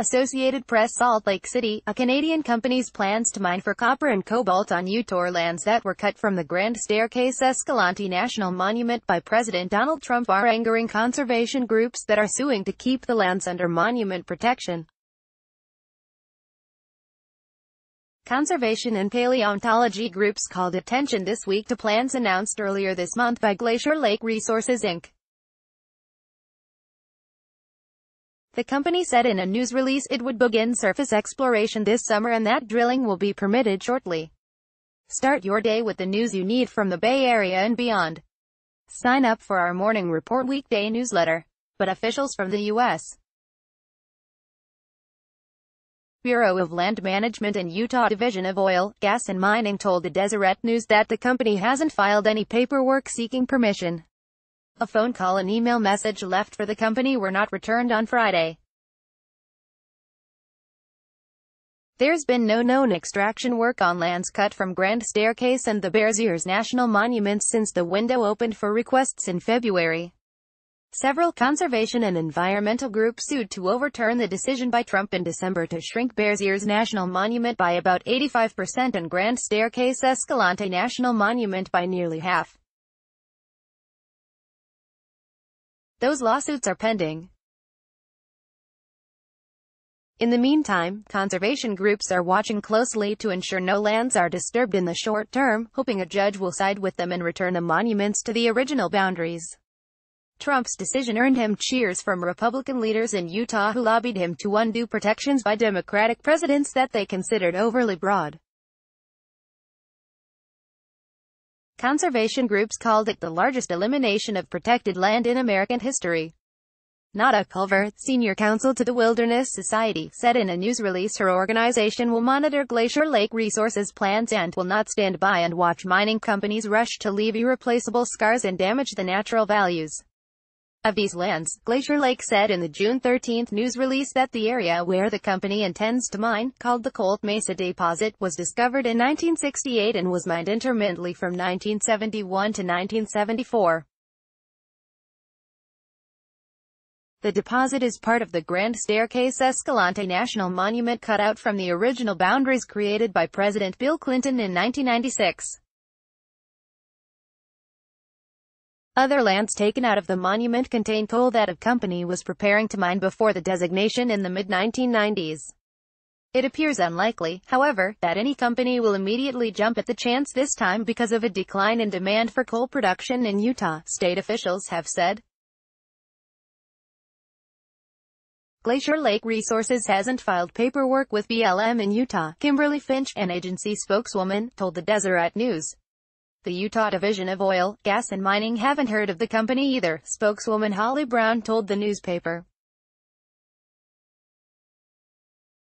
Associated Press Salt Lake City, a Canadian company's plans to mine for copper and cobalt on Utah lands that were cut from the Grand Staircase Escalante National Monument by President Donald Trump are angering conservation groups that are suing to keep the lands under monument protection. Conservation and paleontology groups called attention this week to plans announced earlier this month by Glacier Lake Resources Inc. The company said in a news release it would begin surface exploration this summer and that drilling will be permitted shortly. Start your day with the news you need from the Bay Area and beyond. Sign up for our morning report weekday newsletter. But officials from the U.S. Bureau of Land Management and Utah Division of Oil, Gas and Mining told the Deseret News that the company hasn't filed any paperwork seeking permission. A phone call and email message left for the company were not returned on Friday. There's been no known extraction work on lands cut from Grand Staircase and the Bears Ears National Monuments since the window opened for requests in February. Several conservation and environmental groups sued to overturn the decision by Trump in December to shrink Bears Ears National Monument by about 85% and Grand Staircase Escalante National Monument by nearly half. Those lawsuits are pending. In the meantime, conservation groups are watching closely to ensure no lands are disturbed in the short term, hoping a judge will side with them and return the monuments to the original boundaries. Trump's decision earned him cheers from Republican leaders in Utah who lobbied him to undo protections by Democratic presidents that they considered overly broad. Conservation groups called it the largest elimination of protected land in American history. Nada Culver, senior counsel to the Wilderness Society, said in a news release her organization will monitor Glacier Lake Resources plans and will not stand by and watch mining companies rush to leave irreplaceable scars and damage the natural values of these lands. Glacier Lake said in the June 13 news release that the area where the company intends to mine, called the Colt Mesa Deposit, was discovered in 1968 and was mined intermittently from 1971 to 1974. The deposit is part of the Grand Staircase Escalante National Monument cut out from the original boundaries created by President Bill Clinton in 1996. Other lands taken out of the monument contain coal that a company was preparing to mine before the designation in the mid-1990s. It appears unlikely, however, that any company will immediately jump at the chance this time because of a decline in demand for coal production in Utah, state officials have said. Glacier Lake Resources hasn't filed paperwork with BLM in Utah, Kimberly Finch, an agency spokeswoman, told the Deseret News. The Utah Division of Oil, Gas and Mining haven't heard of the company either, spokeswoman Holly Brown told the newspaper.